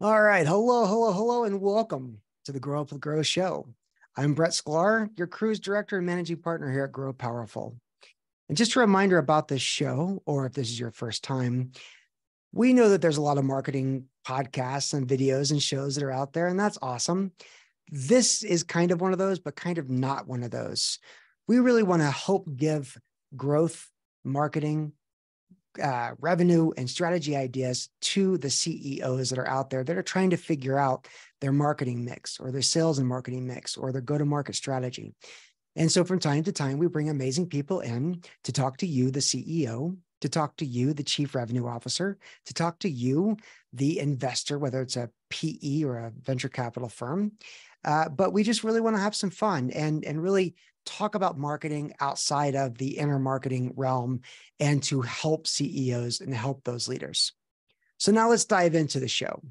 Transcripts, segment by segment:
All right. Hello, hello, hello, and welcome to the Grow Up with Grow show. I'm Brett Schklar, your cruise director and managing partner here at Grow Powerful. And just a reminder about this show, or if this is your first time, we know that there's a lot of marketing podcasts and videos and shows that are out there, and that's awesome. This is kind of one of those, but kind of not one of those. We really want to help give growth marketing uh, revenue and strategy ideas to the CEOs that are out there that are trying to figure out their marketing mix or their sales and marketing mix or their go to market strategy. And so from time to time, we bring amazing people in to talk to you, the CEO, to talk to you, the chief revenue officer, to talk to you, the investor, whether it's a PE or a venture capital firm. Uh, but we just really want to have some fun and, and really talk about marketing outside of the inner marketing realm and to help CEOs and help those leaders. So now let's dive into the show.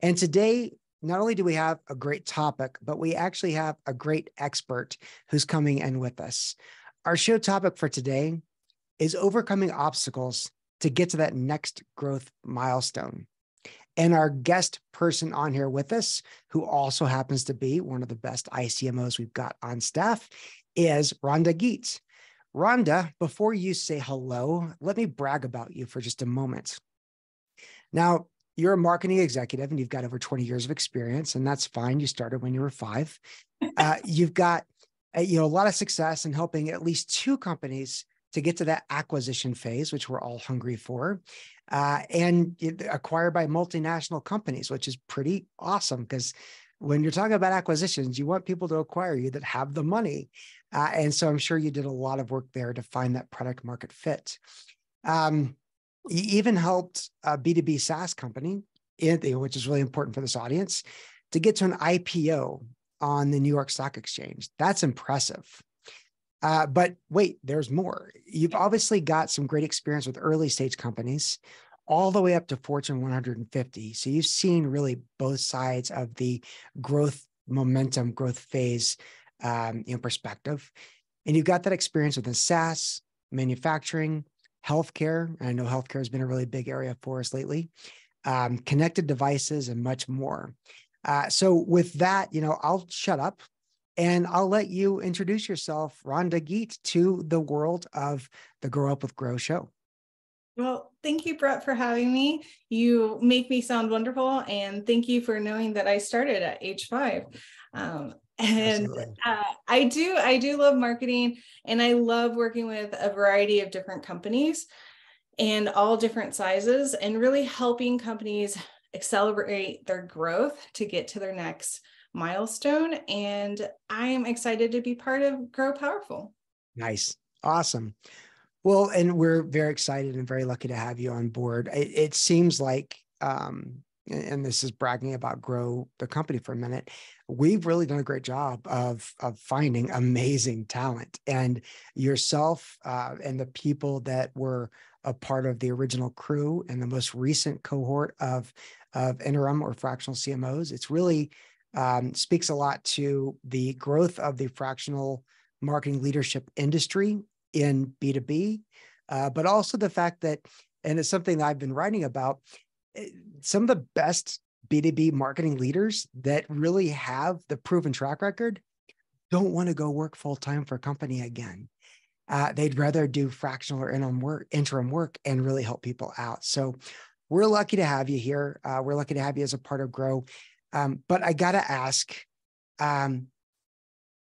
And today, not only do we have a great topic, but we actually have a great expert who's coming in with us. Our show topic for today is overcoming obstacles to get to that next growth milestone. And our guest person on here with us, who also happens to be one of the best iCMOs we've got on staff, is Rhonda Geidt. Rhonda, before you say hello, let me brag about you for just a moment. Now, you're a marketing executive and you've got over 20 years of experience, and that's fine. You started when you were five. Uh, you've got uh, you know a lot of success in helping at least two companies to get to that acquisition phase, which we're all hungry for, uh, and acquired by multinational companies, which is pretty awesome because when you're talking about acquisitions, you want people to acquire you that have the money. Uh, and so I'm sure you did a lot of work there to find that product market fit. Um, you even helped a B2B SaaS company, which is really important for this audience, to get to an IPO on the New York Stock Exchange. That's impressive. Uh, but wait, there's more. You've obviously got some great experience with early stage companies all the way up to Fortune 150. So you've seen really both sides of the growth momentum, growth phase, um, you know, perspective. And you've got that experience within SaaS, manufacturing, healthcare. I know healthcare has been a really big area for us lately, um, connected devices, and much more. Uh, so with that, you know, I'll shut up and I'll let you introduce yourself, Rhonda Geidt, to the world of the Grow Up with Grow show. Well, thank you, Brett, for having me. You make me sound wonderful, and thank you for knowing that I started at age five. Um, and uh, I do, I do love marketing, and I love working with a variety of different companies and all different sizes, and really helping companies accelerate their growth to get to their next milestone. And I am excited to be part of Grow Powerful. Nice, awesome. Well, and we're very excited and very lucky to have you on board. It, it seems like, um, and this is bragging about grow the company for a minute. We've really done a great job of of finding amazing talent, and yourself uh, and the people that were a part of the original crew and the most recent cohort of of interim or fractional CMOs. It's really um, speaks a lot to the growth of the fractional marketing leadership industry in B2B, uh, but also the fact that, and it's something that I've been writing about, eh, some of the best B2B marketing leaders that really have the proven track record don't want to go work full time for a company again. Uh, they'd rather do fractional or interim work, interim work and really help people out. So we're lucky to have you here. Uh, we're lucky to have you as a part of Grow. Um, but I got to ask, um,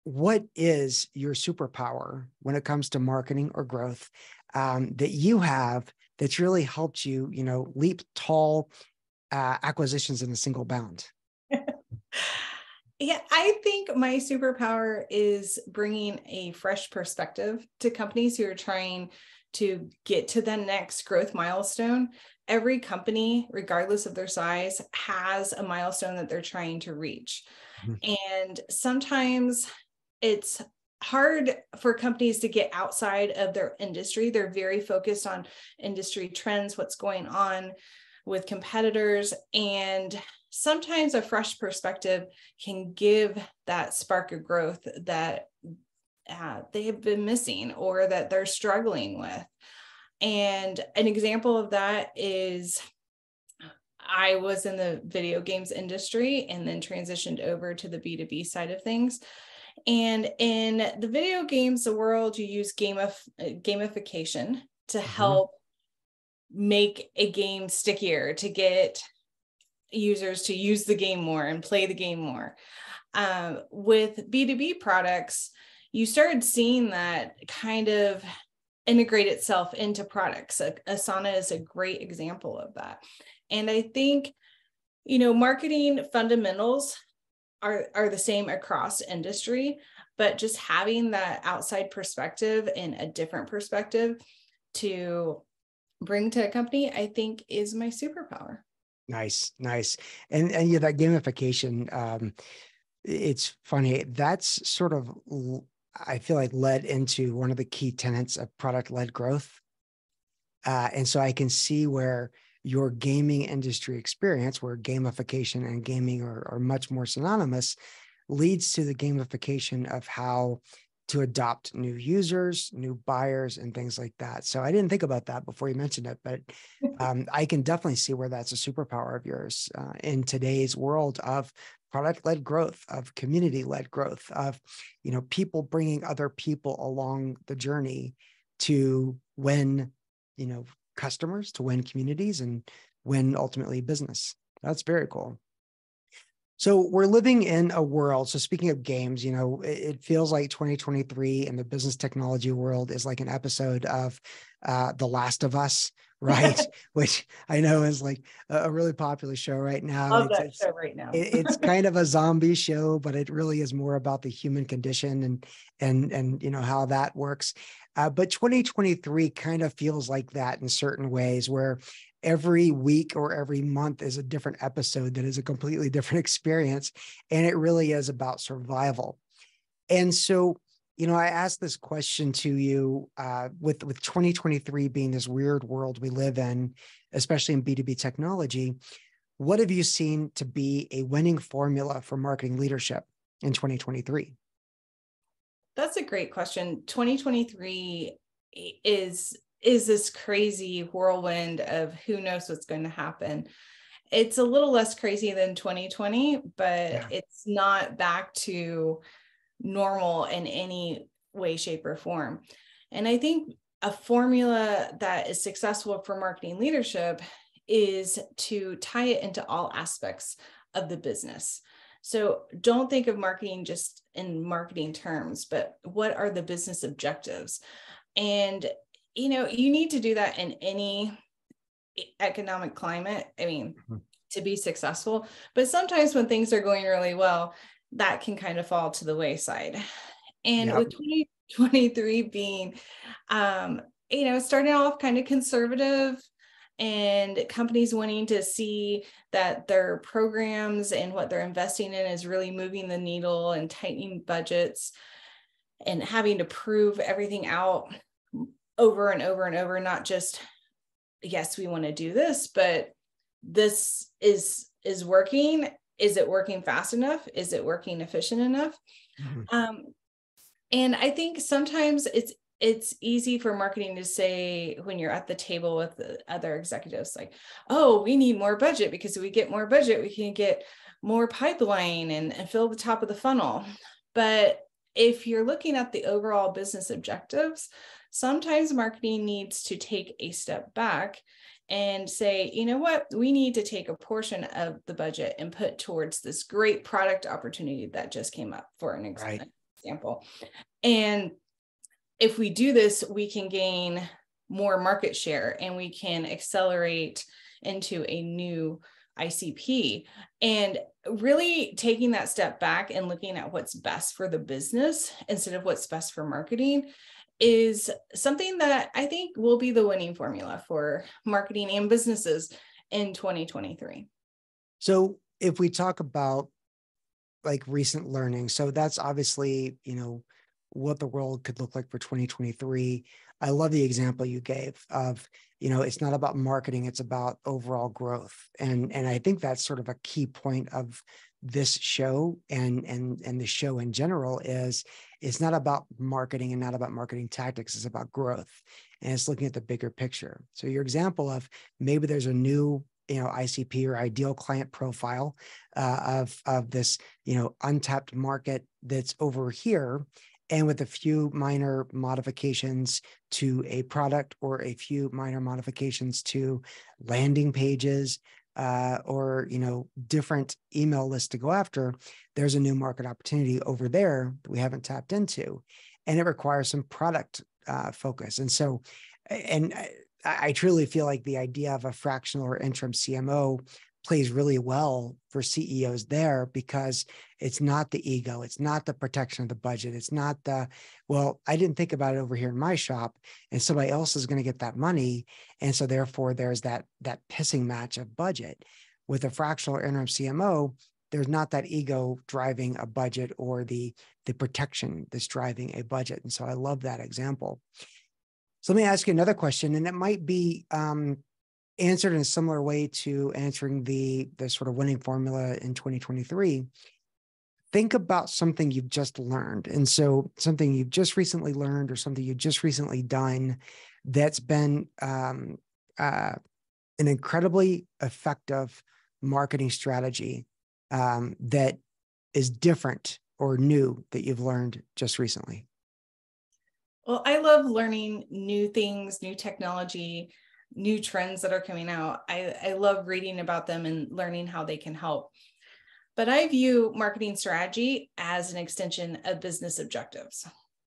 what is your superpower when it comes to marketing or growth um, that you have that's really helped you, you know, leap tall uh, acquisitions in a single bound? yeah, I think my superpower is bringing a fresh perspective to companies who are trying to get to the next growth milestone. Every company, regardless of their size, has a milestone that they're trying to reach. Mm-hmm. And sometimes it's hard for companies to get outside of their industry. They're very focused on industry trends, what's going on with competitors. And sometimes a fresh perspective can give that spark of growth that uh, they have been missing or that they're struggling with. And an example of that is I was in the video games industry and then transitioned over to the B2B side of things. And in the video games world, you use gamif- gamification to mm-hmm. help make a game stickier, to get users to use the game more and play the game more. Um, with B2B products, you started seeing that kind of integrate itself into products. Asana is a great example of that. And I think, you know, marketing fundamentals are, are the same across industry, but just having that outside perspective and a different perspective to bring to a company, I think is my superpower. Nice, nice. And and yeah, that gamification, um, it's funny. That's sort of I feel like led into one of the key tenets of product led growth. Uh, and so I can see where your gaming industry experience, where gamification and gaming are, are much more synonymous, leads to the gamification of how to adopt new users, new buyers, and things like that. So I didn't think about that before you mentioned it, but um, I can definitely see where that's a superpower of yours uh, in today's world of product-led growth, of community-led growth, of you know people bringing other people along the journey to win, you know, customers, to win communities, and win ultimately business. That's very cool. So we're living in a world. So speaking of games, you know, it, it, feels like 2023 in the business technology world is like an episode of uh, The Last of Us, right? Which I know is like a, a really popular show right now. Love it's, that show right now. it, it's kind of a zombie show, but it really is more about the human condition and and and you know how that works. Uh, but 2023 kind of feels like that in certain ways, where every week or every month is a different episode that is a completely different experience. And it really is about survival. And so, you know, I asked this question to you uh, with, with 2023 being this weird world we live in, especially in B2B technology. What have you seen to be a winning formula for marketing leadership in 2023? That's a great question. 2023 is is this crazy whirlwind of who knows what's going to happen. It's a little less crazy than 2020, but yeah. it's not back to normal in any way, shape, or form. And I think a formula that is successful for marketing leadership is to tie it into all aspects of the business. So don't think of marketing just in marketing terms, but what are the business objectives? And you know, you need to do that in any economic climate. I mean, mm-hmm. to be successful. But sometimes when things are going really well, that can kind of fall to the wayside. And yep. with 2023 being, um, you know, starting off kind of conservative and companies wanting to see that their programs and what they're investing in is really moving the needle and tightening budgets and having to prove everything out over and over and over, not just, yes, we want to do this, but this is is working. Is it working fast enough? Is it working efficient enough? Mm-hmm. Um, and I think sometimes it's it's easy for marketing to say when you're at the table with the other executives, like, oh, we need more budget because if we get more budget, we can get more pipeline and, and fill the top of the funnel. But if you're looking at the overall business objectives, sometimes marketing needs to take a step back and say, you know what, we need to take a portion of the budget and put towards this great product opportunity that just came up for an right. example. And if we do this, we can gain more market share and we can accelerate into a new ICP. And really taking that step back and looking at what's best for the business instead of what's best for marketing is something that I think will be the winning formula for marketing and businesses in 2023. So, if we talk about like recent learning, so that's obviously, you know, what the world could look like for 2023. I love the example you gave of, you know, it's not about marketing, it's about overall growth. And and I think that's sort of a key point of this show and and and the show in general is it's not about marketing and not about marketing tactics it's about growth and it's looking at the bigger picture. So your example of maybe there's a new you know ICP or ideal client profile uh, of of this you know untapped market that's over here, and with a few minor modifications to a product or a few minor modifications to landing pages uh, or you know different email lists to go after there's a new market opportunity over there that we haven't tapped into and it requires some product uh, focus. And so and I, I truly feel like the idea of a fractional or interim cmo plays really well for CEOs there because it's not the ego, it's not the protection of the budget, it's not the well, I didn't think about it over here in my shop, and somebody else is going to get that money, and so therefore there's that that pissing match of budget. With a fractional interim CMO, there's not that ego driving a budget or the the protection that's driving a budget, and so I love that example. So let me ask you another question, and it might be um, answered in a similar way to answering the the sort of winning formula in 2023 think about something you've just learned. And so something you've just recently learned or something you've just recently done that's been um, uh, an incredibly effective marketing strategy um, that is different or new that you've learned just recently. Well i love learning new things new technology new trends that are coming out. I, I love reading about them and learning how they can help. But I view marketing strategy as an extension of business objectives.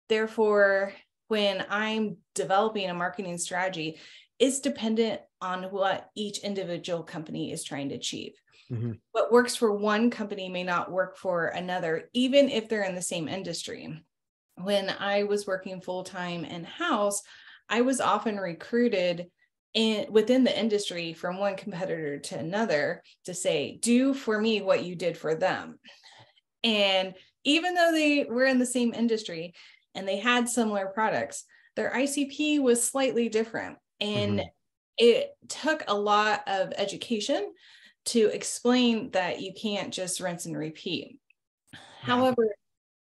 Therefore, when I'm developing a marketing strategy, it's dependent on what each individual company is trying to achieve. Mm-hmm. What works for one company may not work for another, even if they're in the same industry. When I was working full time in house, I was often recruited in within the industry from one competitor to another to say do for me what you did for them. And even though they were in the same industry and they had similar products their icp was slightly different. And mm-hmm. it took a lot of education to explain that you can't just rinse and repeat. However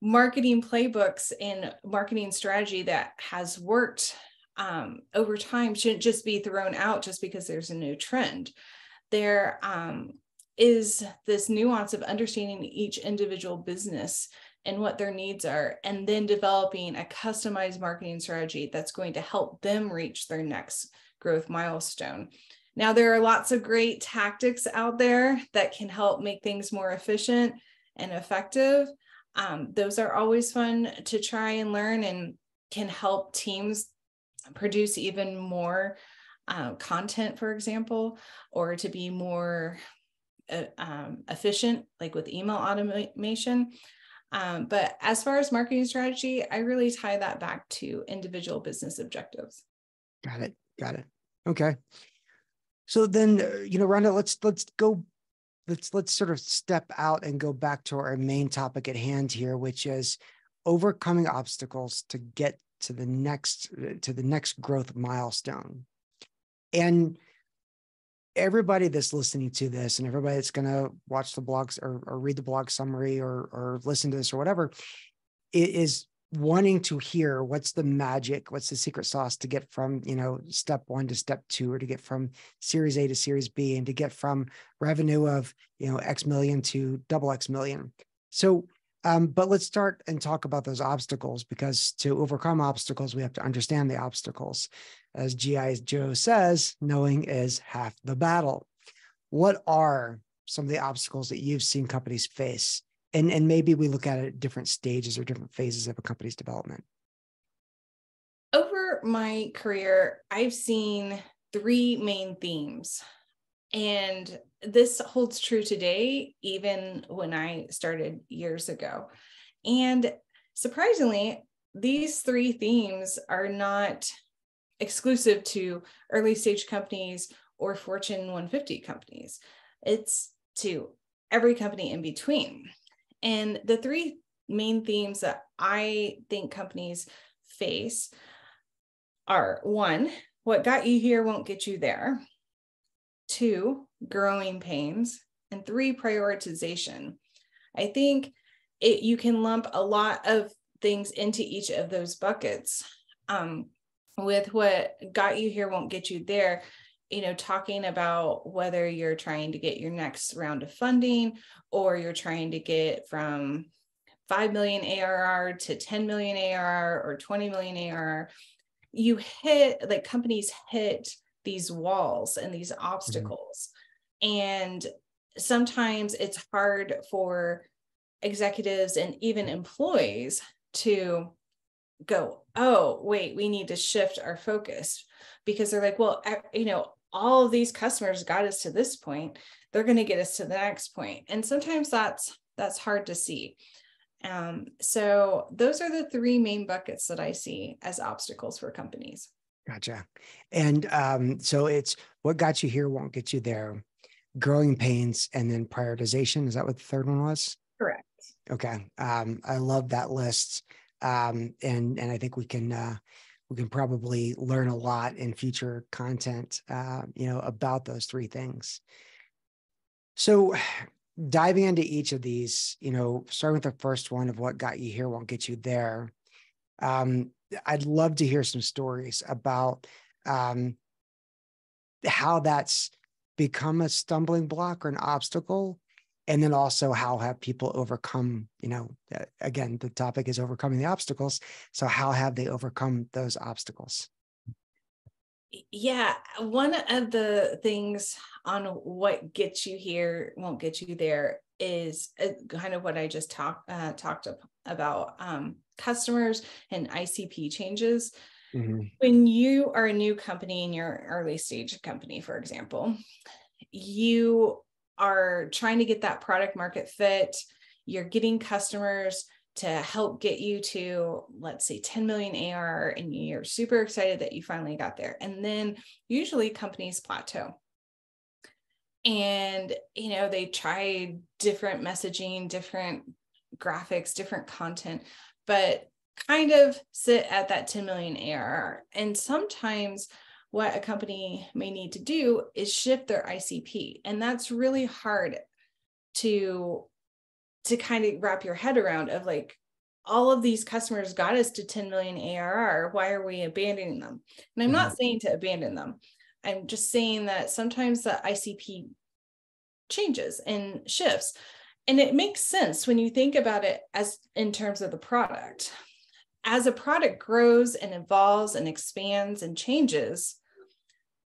marketing playbooks and marketing strategy that has worked um, over time shouldn't just be thrown out just because there's a new trend. There um, is this nuance of understanding each individual business and what their needs are, and then developing a customized marketing strategy that's going to help them reach their next growth milestone. Now, there are lots of great tactics out there that can help make things more efficient and effective. Um, those are always fun to try and learn and can help teams produce even more uh, content, for example, or to be more uh, um, efficient, like with email automation. Um, but as far as marketing strategy, I really tie that back to individual business objectives. Got it. Got it. Okay. So then, uh, you know, Rhonda, let's let's go. Let's let's sort of step out and go back to our main topic at hand here, which is overcoming obstacles to get to the next to the next growth milestone. And everybody that's listening to this and everybody that's going to watch the blogs or, or, read the blog summary or, or listen to this or whatever is wanting to hear what's the magic what's the secret sauce to get from you know step one to step two or to get from series a to series b and to get from revenue of you know x million to double x million. So um, but let's start and talk about those obstacles because to overcome obstacles, we have to understand the obstacles. As G.I. Joe says, knowing is half the battle. What are some of the obstacles that you've seen companies face? And, and maybe we look at it at different stages or different phases of a company's development. Over my career, I've seen three main themes. And this holds true today, even when I started years ago. And surprisingly, these three themes are not exclusive to early stage companies or Fortune 150 companies. It's to every company in between. And the three main themes that I think companies face are one, what got you here won't get you there two, growing pains, and three, prioritization. I think it, you can lump a lot of things into each of those buckets. Um, with what got you here won't get you there, you know talking about whether you're trying to get your next round of funding or you're trying to get from 5 million ARR to 10 million ARR or 20 million ARR you hit like companies hit these walls and these mm-hmm. obstacles. Mm-hmm. and sometimes it's hard for executives and even employees to go oh wait we need to shift our focus. Because they're like well you know all of these customers got us to this point. They're going to get us to the next point. And sometimes that's that's hard to see. Um, so those are the three main buckets that i see as obstacles for companies gotcha. And um, so it's what got you here won't get you there. Growing pains and then prioritization is that what the third one was? Correct. Okay. Um, i love that list. Um, and and i think we can uh, we can probably learn a lot in future content, uh, you know, about those three things. So, diving into each of these, you know, starting with the first one of what got you here won't get you there. Um, I'd love to hear some stories about um, how that's become a stumbling block or an obstacle and then also how have people overcome you know again the topic is overcoming the obstacles so how have they overcome those obstacles yeah one of the things on what gets you here won't get you there is uh, kind of what i just talked uh, talked about um, customers and icp changes mm-hmm. when you are a new company in your early stage company for example you are trying to get that product market fit, you're getting customers to help get you to let's say 10 million AR and you're super excited that you finally got there. And then usually companies plateau. And you know, they try different messaging, different graphics, different content, but kind of sit at that 10 million AR. And sometimes what a company may need to do is shift their ICP. And that's really hard to to kind of wrap your head around of like all of these customers got us to 10 million ARR. Why are we abandoning them? And I'm not mm-hmm. saying to abandon them. I'm just saying that sometimes the ICP changes and shifts. And it makes sense when you think about it as in terms of the product. As a product grows and evolves and expands and changes,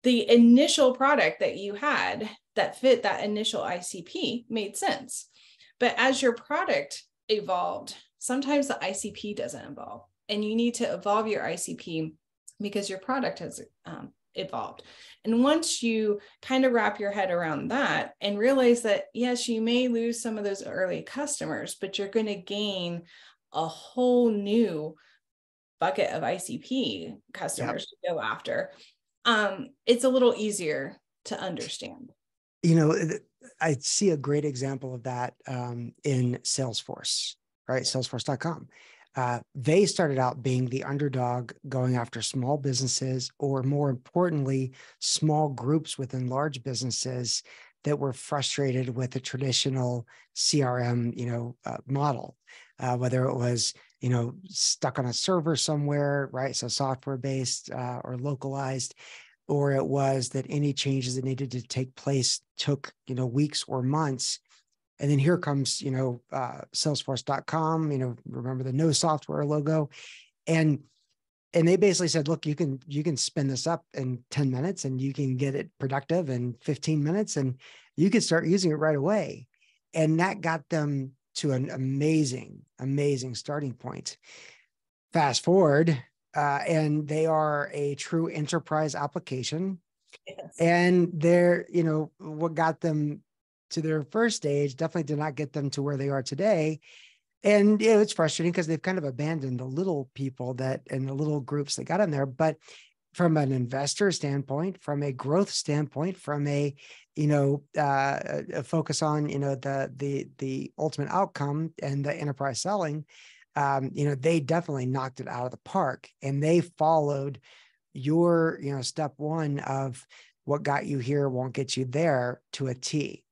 the initial product that you had that fit that initial ICP made sense. But as your product evolved, sometimes the ICP doesn't evolve, and you need to evolve your ICP because your product has um, evolved. And once you kind of wrap your head around that and realize that, yes, you may lose some of those early customers, but you're going to gain a whole new bucket of ICP customers yep. to go after um, it's a little easier to understand. You know, I see a great example of that um, in Salesforce, right? Salesforce.com. Uh, they started out being the underdog going after small businesses, or more importantly, small groups within large businesses that were frustrated with the traditional CRM, you know, uh, model. Uh, whether it was you know stuck on a server somewhere right so software based uh, or localized or it was that any changes that needed to take place took you know weeks or months. And then here comes you know uh, salesforce.com you know remember the no software logo? And and they basically said look you can you can spin this up in 10 minutes and you can get it productive in 15 minutes and you can start using it right away. And that got them to an amazing, amazing starting point. Fast forward, uh, and they are a true enterprise application. Yes. And they're, you know, what got them to their first stage definitely did not get them to where they are today. And you know, it's frustrating because they've kind of abandoned the little people that and the little groups that got in there. But from an investor standpoint, from a growth standpoint, from a you know uh, a focus on you know the the the ultimate outcome and the enterprise selling, um, you know they definitely knocked it out of the park, and they followed your you know step one of what got you here won't get you there to a T.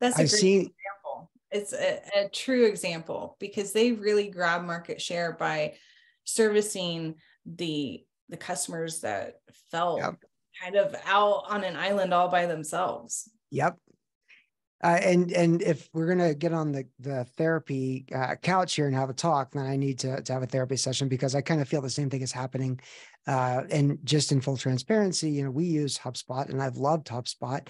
That's a I've great seen, example. It's a, a true example because they really grab market share by servicing the the customers that felt yep. kind of out on an island all by themselves. Yep. Uh, and and if we're gonna get on the the therapy uh, couch here and have a talk, then I need to to have a therapy session because I kind of feel the same thing is happening. Uh, and just in full transparency, you know, we use HubSpot, and I've loved HubSpot.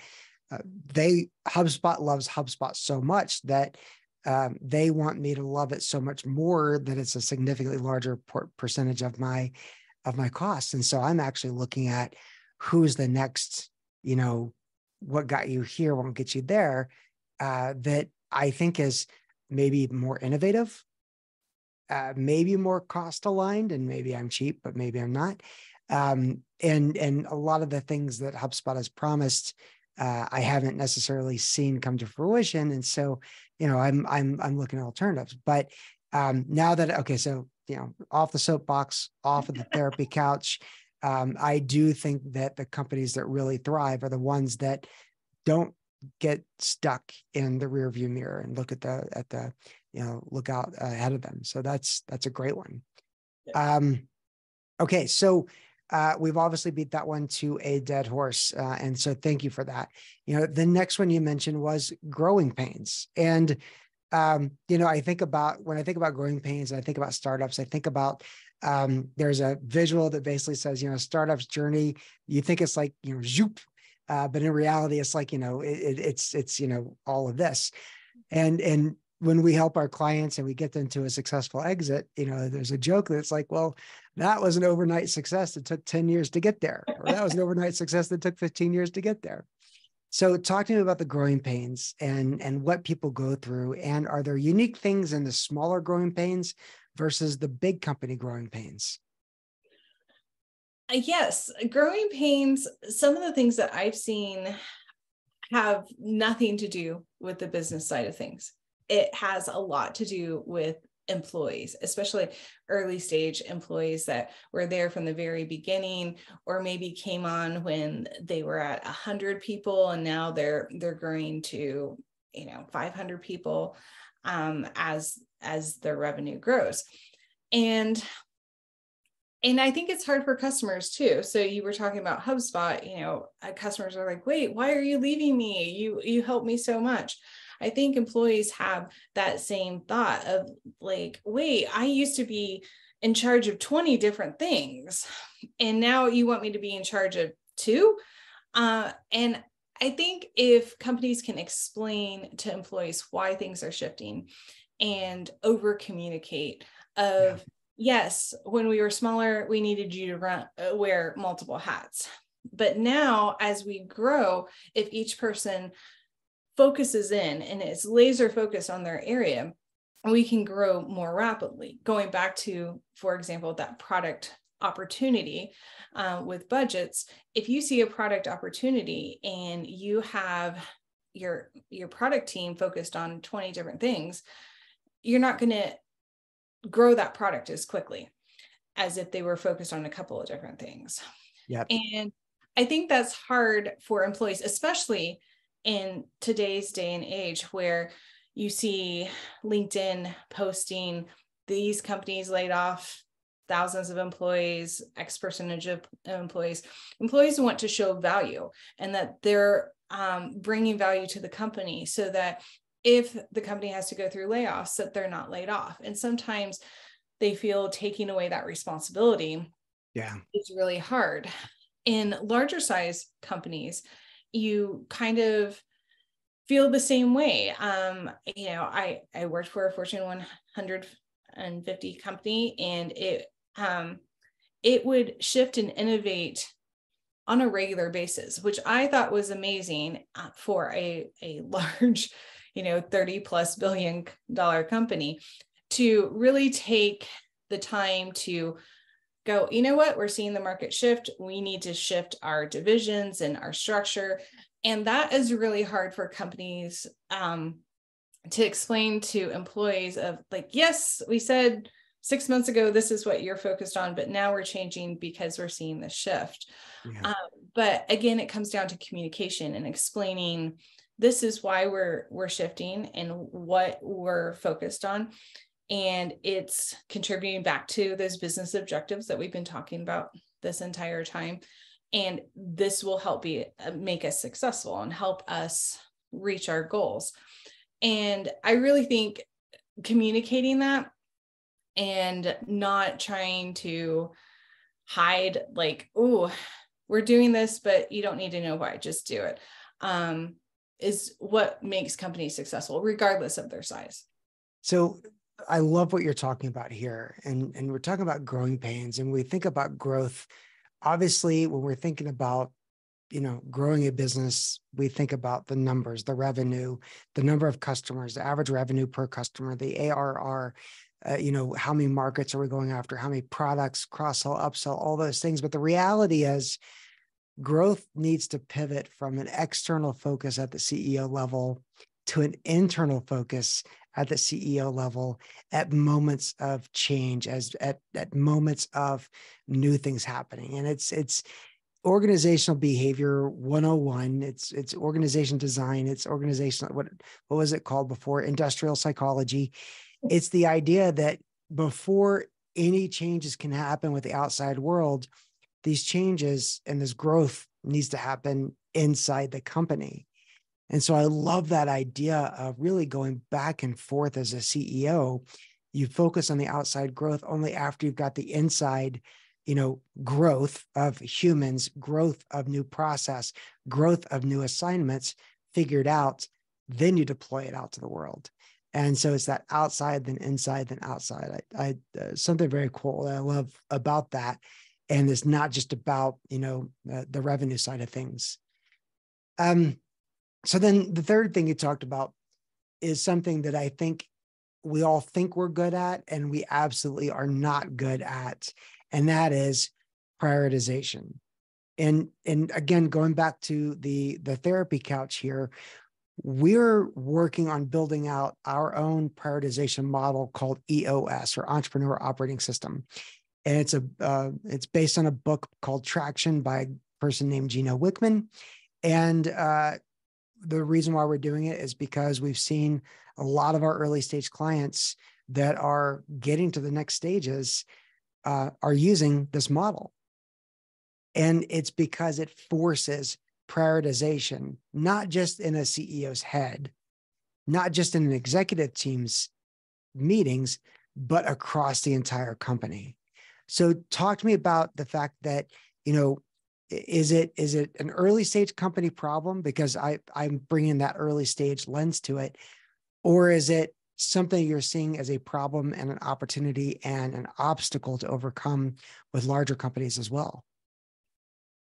Uh, they HubSpot loves HubSpot so much that um, they want me to love it so much more that it's a significantly larger por- percentage of my of my costs. And so I'm actually looking at who's the next, you know, what got you here won't get you there. Uh, that I think is maybe more innovative, uh, maybe more cost aligned, and maybe I'm cheap, but maybe I'm not. Um, and and a lot of the things that HubSpot has promised, uh, I haven't necessarily seen come to fruition. And so, you know, I'm I'm I'm looking at alternatives. But um, now that okay, so you know, off the soapbox, off of the therapy couch um, I do think that the companies that really thrive are the ones that don't get stuck in the rear view mirror and look at the at the you know look out ahead of them. So that's that's a great one. Yeah. Um, okay, so uh, we've obviously beat that one to a dead horse, uh, and so thank you for that. You know, the next one you mentioned was growing pains, and um, you know, I think about when I think about growing pains, and I think about startups. I think about um, there's a visual that basically says, you know, startup's journey. You think it's like, you know, zoop, uh, but in reality, it's like, you know, it, it's it's you know all of this, and and when we help our clients and we get them to a successful exit, you know, there's a joke that's like, well, that was an overnight success that took 10 years to get there, or that was an overnight success that took 15 years to get there. So talk to me about the growing pains and and what people go through and are there unique things in the smaller growing pains versus the big company growing pains? Uh, yes, growing pains, some of the things that I've seen have nothing to do with the business side of things. It has a lot to do with employees, especially early stage employees that were there from the very beginning, or maybe came on when they were at 100 people and now they're they're growing to you know 500 people um, as as their revenue grows. And and I think it's hard for customers too. So you were talking about HubSpot, you know, uh, customers are like, "Wait, why are you leaving me? You you helped me so much." I think employees have that same thought of like, "Wait, I used to be in charge of 20 different things and now you want me to be in charge of two?" Uh, and I think if companies can explain to employees why things are shifting and over communicate of yeah. yes when we were smaller we needed you to run uh, wear multiple hats but now as we grow if each person focuses in and is laser focused on their area we can grow more rapidly going back to for example that product opportunity uh, with budgets if you see a product opportunity and you have your your product team focused on 20 different things you're not going to grow that product as quickly as if they were focused on a couple of different things. Yeah. And I think that's hard for employees, especially in today's day and age where you see LinkedIn posting these companies laid off thousands of employees, X percentage of employees. Employees want to show value and that they're um, bringing value to the company so that if the company has to go through layoffs that they're not laid off. And sometimes they feel taking away that responsibility yeah. it's really hard. In larger size companies you kind of feel the same way. Um you know i i worked for a fortune 150 company and it um it would shift and innovate on a regular basis which i thought was amazing uh, for a a large you know 30 plus billion dollar company to really take the time to go you know what? We're seeing the market shift. We need to shift our divisions and our structure. And that is really hard for companies um, to explain to employees of like yes we said six months ago this is what you're focused on but now we're changing because we're seeing the shift. Yeah. um, but again it comes down to communication and explaining this is why we're we're shifting and what we're focused on. And it's contributing back to those business objectives that we've been talking about this entire time. And this will help be uh, make us successful and help us reach our goals. And i really think communicating that and not trying to hide like oh we're doing this but you don't need to know why just do it. Um, is what makes companies successful regardless of their size. So i love what you're talking about here. And and we're talking about growing pains and we think about growth. Obviously when we're thinking about you know growing a business we think about the numbers the revenue the number of customers the average revenue per customer the arr uh, you know how many markets are we going after how many products cross sell upsell all those things. But the reality is growth needs to pivot from an external focus at the ceo level to an internal focus at the ceo level at moments of change as at, at moments of new things happening. And it's it's organizational behavior 101 it's it's organization design it's organizational what what was it called before? Industrial psychology. It's the idea that before any changes can happen with the outside world, these changes and this growth needs to happen inside the company. And so I love that idea of really going back and forth as a CEO. You focus on the outside growth only after you've got the inside, you know, growth of humans, growth of new process, growth of new assignments figured out, then you deploy it out to the world and so it's that outside then inside then outside i, I uh, something very cool that i love about that and it's not just about you know uh, the revenue side of things um so then the third thing you talked about is something that i think we all think we're good at and we absolutely are not good at and that is prioritization and and again going back to the the therapy couch here we're working on building out our own prioritization model called EOS or Entrepreneur Operating System. And it's a uh, it's based on a book called Traction by a person named Gino Wickman. And uh, the reason why we're doing it is because we've seen a lot of our early stage clients that are getting to the next stages uh, are using this model. And it's because it forces prioritization, not just in a CEO's head, not just in an executive team's meetings, but across the entire company. So talk to me about the fact that, you know, is it is it an early stage company problem? Because I I'm bringing that early stage lens to it. Or is it something you're seeing as a problem and an opportunity and an obstacle to overcome with larger companies as well?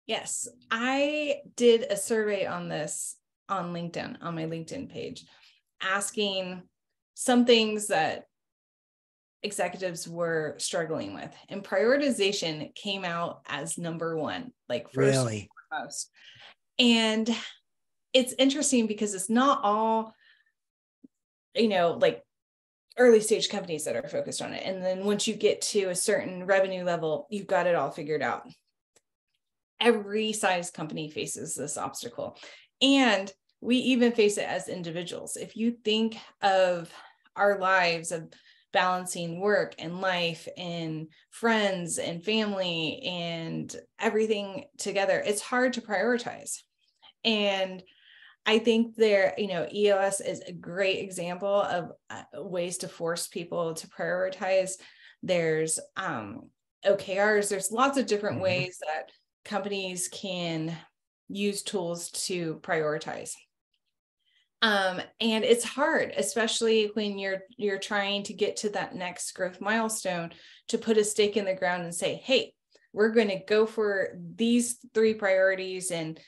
Yes, I did a survey on this on LinkedIn, on my LinkedIn page, asking some things that executives were struggling with. And prioritization came out as number one, like first really? most. And it's interesting because it's not all, you know, like early stage companies that are focused on it. And then once you get to a certain revenue level, you've got it all figured out every size company faces this obstacle. And we even face it as individuals. If you think of our lives of balancing work and life and friends and family and everything together, it's hard to prioritize. And I think there, you know, EOS is a great example of uh, ways to force people to prioritize. There's um, OKRs, there's lots of different mm-hmm. ways that companies can use tools to prioritize um, and it's hard especially when you're you're trying to get to that next growth milestone to put a stake in the ground and say hey we're going to go for these three priorities and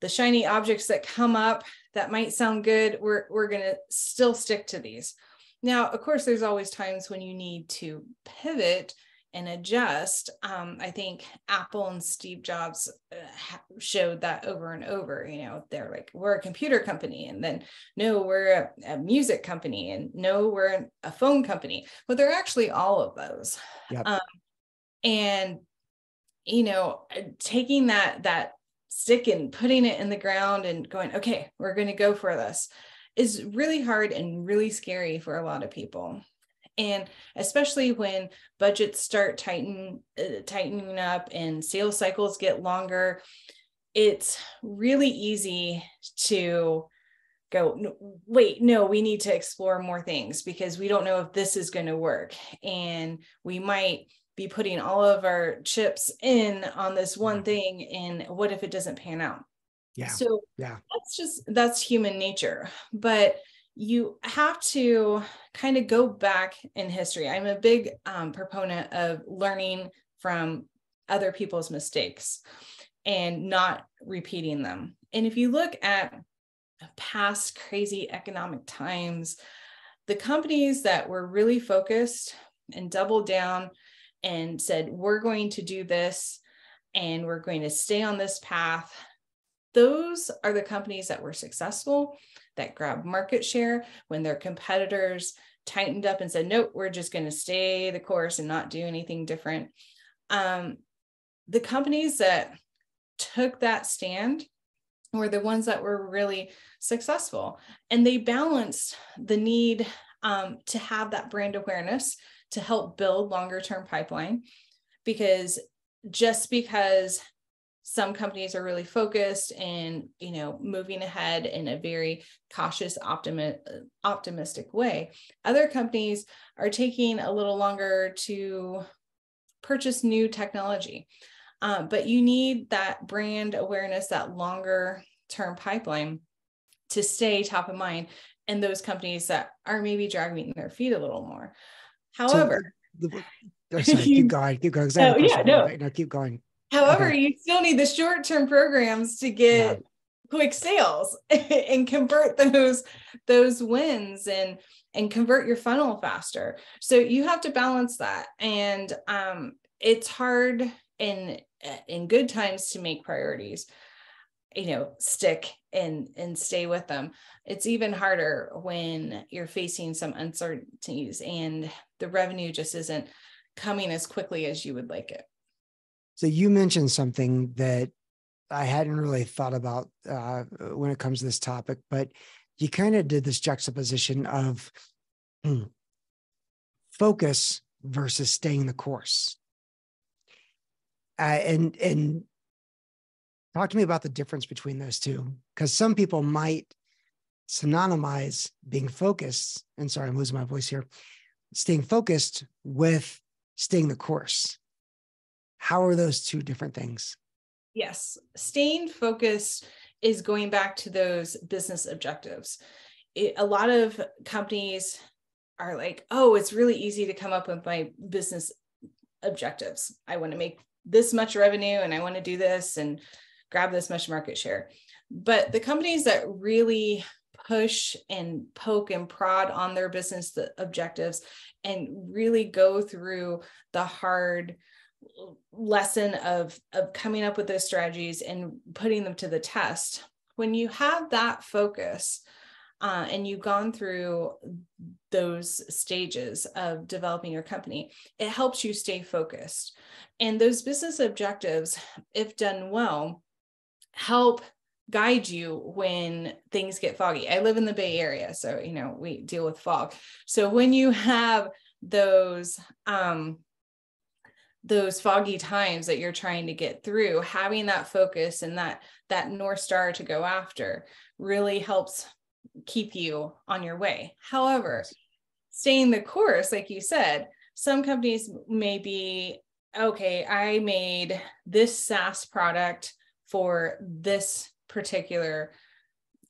the shiny objects that come up that might sound good we're we're going to still stick to these. Now of course there's always times when you need to pivot and adjust. Um, I think Apple and Steve Jobs uh, showed that over and over. You know, they're like, we're a computer company, and then no, we're a, a music company, and no, we're a phone company. But they're actually all of those. Yep. Um, and you know, uh, taking that that stick and putting it in the ground and going, okay, we're going to go for this, is really hard and really scary for a lot of people. And especially when budgets start tighten, uh, tightening up and sales cycles get longer, it's really easy to go wait no we need to explore more things because we don't know if this is going to work. And we might be putting all of our chips in on this one mm-hmm. thing and what if it doesn't pan out? Yeah. So yeah. that's just that's human nature. But you have to kind of go back in history i'm a big um, proponent of learning from other people's mistakes and not repeating them and if you look at past crazy economic times the companies that were really focused and doubled down and said, we're going to do this and we're going to stay on this path. Those are the companies that were successful, that grabbed market share when their competitors tightened up and said, nope, we're just going to stay the course and not do anything different. Um, the companies that took that stand were the ones that were really successful. And they balanced the need um, to have that brand awareness to help build longer term pipeline because just because some companies are really focused and you know moving ahead in a very cautious optimi- optimistic way other companies are taking a little longer to purchase new technology um, but you need that brand awareness that longer term pipeline to stay top of mind and those companies that are maybe dragging their feet a little more However, so the, oh, sorry, keep going, keep going. Oh, yeah, no. no, keep going. However, okay. you still need the short-term programs to get yeah. quick sales and convert those those wins and and convert your funnel faster. So you have to balance that, and um, it's hard in in good times to make priorities you know stick and and stay with them it's even harder when you're facing some uncertainties and the revenue just isn't coming as quickly as you would like it so you mentioned something that i hadn't really thought about uh, when it comes to this topic but you kind of did this juxtaposition of focus versus staying the course uh, and and Talk to me about the difference between those two, because some people might synonymize being focused. And sorry, I'm losing my voice here. Staying focused with staying the course. How are those two different things? Yes, staying focused is going back to those business objectives. It, a lot of companies are like, oh, it's really easy to come up with my business objectives. I want to make this much revenue and I want to do this. And grab this much market share. But the companies that really push and poke and prod on their business objectives and really go through the hard lesson of, of coming up with those strategies and putting them to the test. When you have that focus, uh, and you've gone through those stages of developing your company, it helps you stay focused. And those business objectives, if done well, help guide you when things get foggy. I live in the Bay Area, so you know, we deal with fog. So when you have those um those foggy times that you're trying to get through, having that focus and that that north star to go after really helps keep you on your way. However, staying the course like you said, some companies may be okay, I made this SaaS product for this particular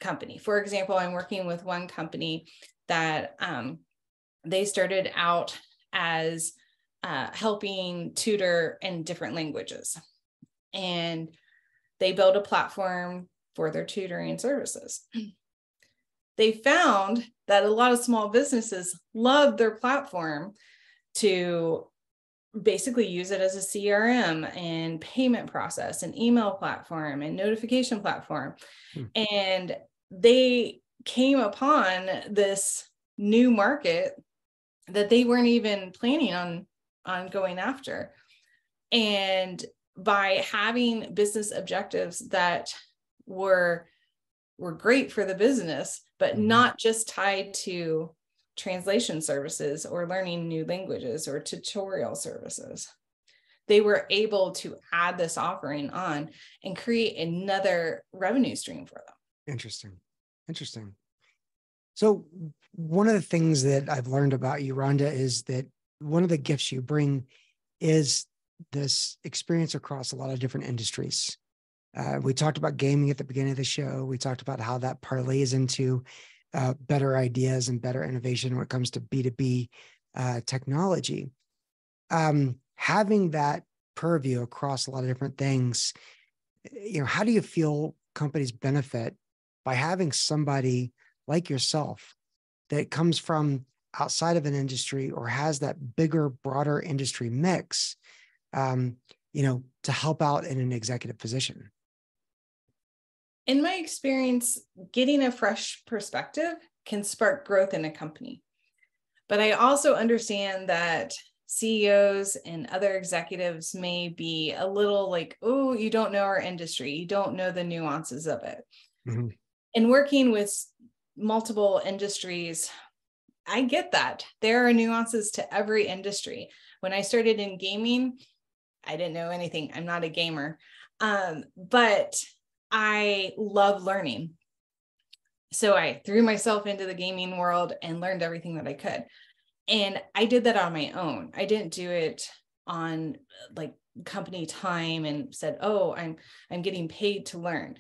company. For example, I'm working with one company that um, they started out as uh, helping tutor in different languages. And they built a platform for their tutoring services. They found that a lot of small businesses love their platform to basically use it as a CRM and payment process and email platform and notification platform. Hmm. And they came upon this new market that they weren't even planning on on going after. And by having business objectives that were were great for the business, but mm-hmm. not just tied to translation services or learning new languages or tutorial services. They were able to add this offering on and create another revenue stream for them. Interesting. Interesting. So, one of the things that I've learned about you, Rhonda, is that one of the gifts you bring is this experience across a lot of different industries. Uh, we talked about gaming at the beginning of the show. We talked about how that parlays into uh, better ideas and better innovation when it comes to B2B uh, technology. Um, having that purview across a lot of different things, you know, how do you feel companies benefit by having somebody like yourself that comes from outside of an industry or has that bigger, broader industry mix, um, you know, to help out in an executive position? In my experience, getting a fresh perspective can spark growth in a company. But I also understand that CEOs and other executives may be a little like, oh, you don't know our industry, you don't know the nuances of it. Mm-hmm. In working with multiple industries, I get that. There are nuances to every industry. When I started in gaming, I didn't know anything. I'm not a gamer. Um, but I love learning. So I threw myself into the gaming world and learned everything that I could. And I did that on my own. I didn't do it on like company time and said, "Oh, I'm I'm getting paid to learn."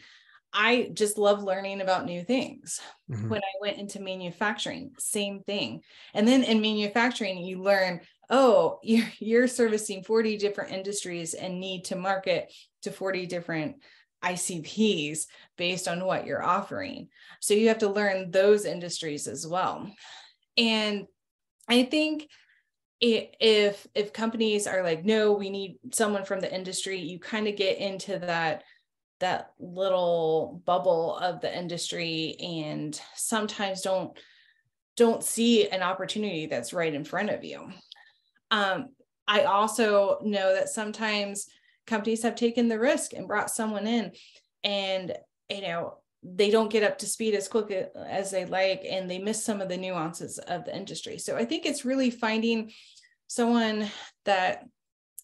I just love learning about new things. Mm-hmm. When I went into manufacturing, same thing. And then in manufacturing, you learn, oh, you're, you're servicing 40 different industries and need to market to 40 different ICPs based on what you're offering. So you have to learn those industries as well. And I think if if companies are like no we need someone from the industry you kind of get into that that little bubble of the industry and sometimes don't don't see an opportunity that's right in front of you. Um, i also know that sometimes companies have taken the risk and brought someone in and you know they don't get up to speed as quick as they like and they miss some of the nuances of the industry. So i think it's really finding someone that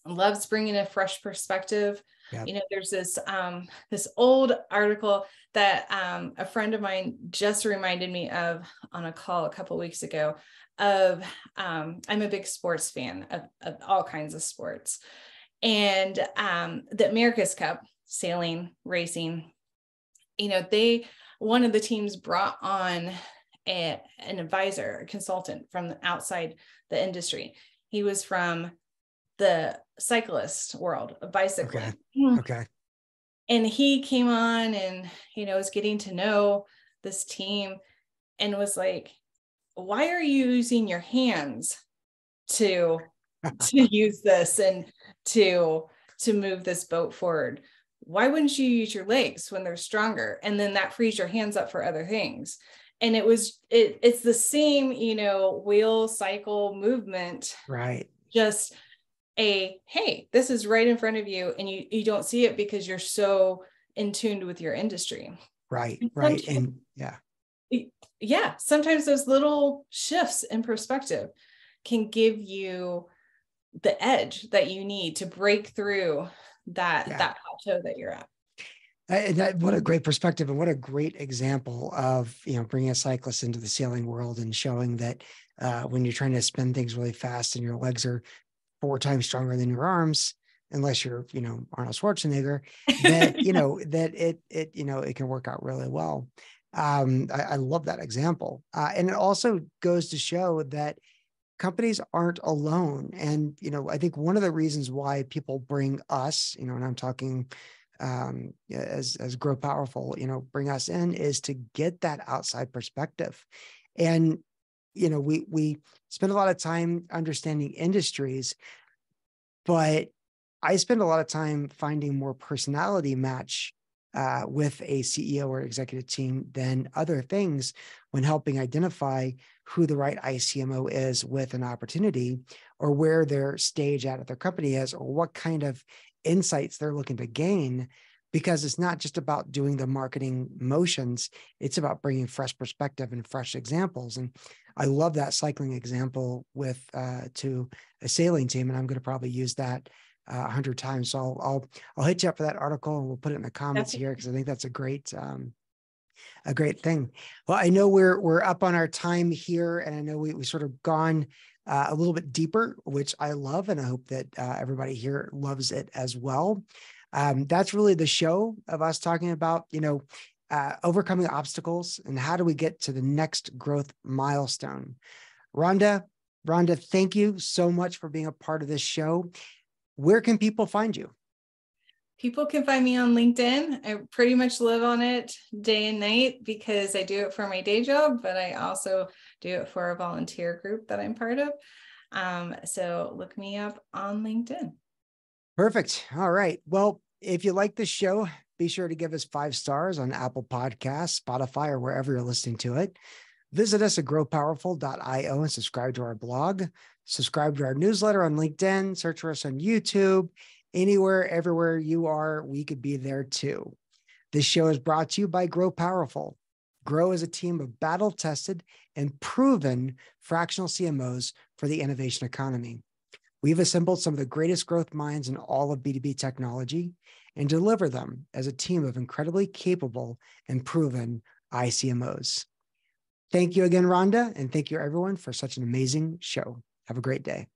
loves bringing a fresh perspective yep. you know there's this um this old article that um a friend of mine just reminded me of on a call a couple weeks ago of um i'm a big sports fan of, of all kinds of sports and um, the America's Cup sailing racing, you know, they one of the teams brought on a, an advisor, a consultant from outside the industry. He was from the cyclist world of bicycling. Okay. Hmm. okay. And he came on and you know was getting to know this team and was like, why are you using your hands to to use this and to to move this boat forward why wouldn't you use your legs when they're stronger and then that frees your hands up for other things and it was it, it's the same you know wheel cycle movement right just a hey this is right in front of you and you you don't see it because you're so in tuned with your industry. Right right and yeah. yeah sometimes those little shifts in perspective can give you the edge that you need to break through that yeah. that plateau that you're at. And that, what a great perspective and what a great example of you know bringing a cyclist into the sailing world and showing that uh, when you're trying to spin things really fast and your legs are four times stronger than your arms unless you're you know arnold schwarzenegger that you know that it it you know it can work out really well um, I, I, love that example uh, and it also goes to show that companies aren't alone. And, you know, I think one of the reasons why people bring us, you know, and I'm talking um, as, as Grow Powerful, you know, bring us in is to get that outside perspective. And, you know, we, we spend a lot of time understanding industries, but I spend a lot of time finding more personality match uh, with a CEO or executive team than other things when helping identify who the right iCMO is with an opportunity or where their stage at their company is or what kind of insights they're looking to gain because it's not just about doing the marketing motions, it's about bringing fresh perspective and fresh examples. And I love that cycling example with uh, to a sailing team, and I'm going to probably use that uh, a hundred times. So I'll, I'll I'll hit you up for that article, and we'll put it in the comments here because I think that's a great um, a great thing. Well, I know we're we're up on our time here, and I know we we sort of gone uh, a little bit deeper, which I love, and I hope that uh, everybody here loves it as well. Um, that's really the show of us talking about, you know, uh, overcoming obstacles and how do we get to the next growth milestone. Rhonda, Rhonda, thank you so much for being a part of this show. Where can people find you? People can find me on LinkedIn. I pretty much live on it day and night because I do it for my day job, but I also do it for a volunteer group that I'm part of. Um, so look me up on LinkedIn. Perfect. All right. Well, if you like this show, be sure to give us five stars on Apple Podcasts, Spotify, or wherever you're listening to it. Visit us at growpowerful.io and subscribe to our blog. Subscribe to our newsletter on LinkedIn. Search for us on YouTube. Anywhere, everywhere you are, we could be there too. This show is brought to you by Grow Powerful. Grow is a team of battle tested and proven fractional CMOs for the innovation economy. We've assembled some of the greatest growth minds in all of B2B technology and deliver them as a team of incredibly capable and proven iCMOs. Thank you again, Rhonda, and thank you everyone for such an amazing show. Have a great day.